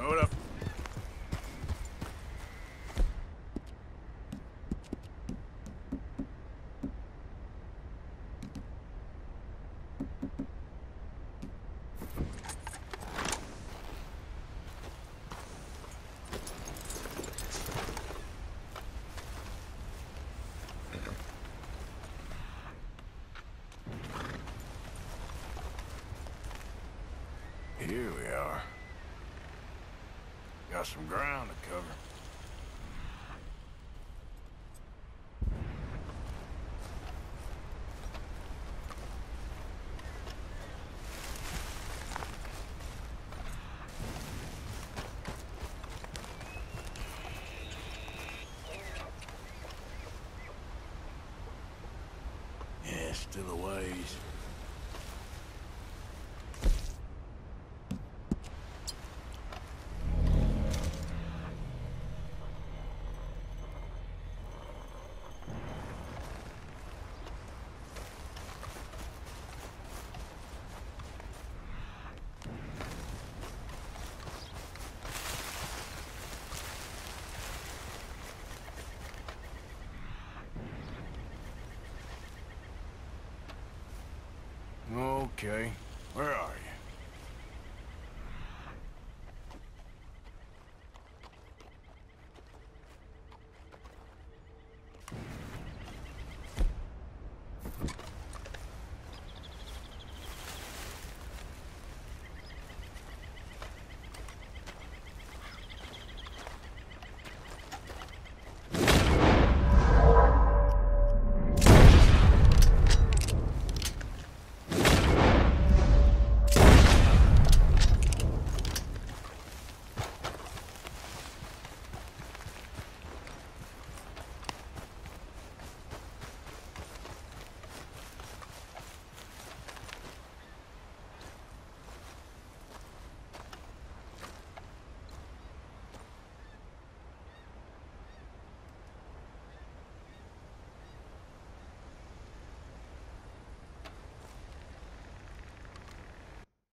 Load up. Here we are. Got some ground to cover. Yeah, still a ways. Okay, where are you?